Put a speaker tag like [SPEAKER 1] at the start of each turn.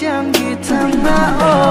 [SPEAKER 1] canggih tanah oh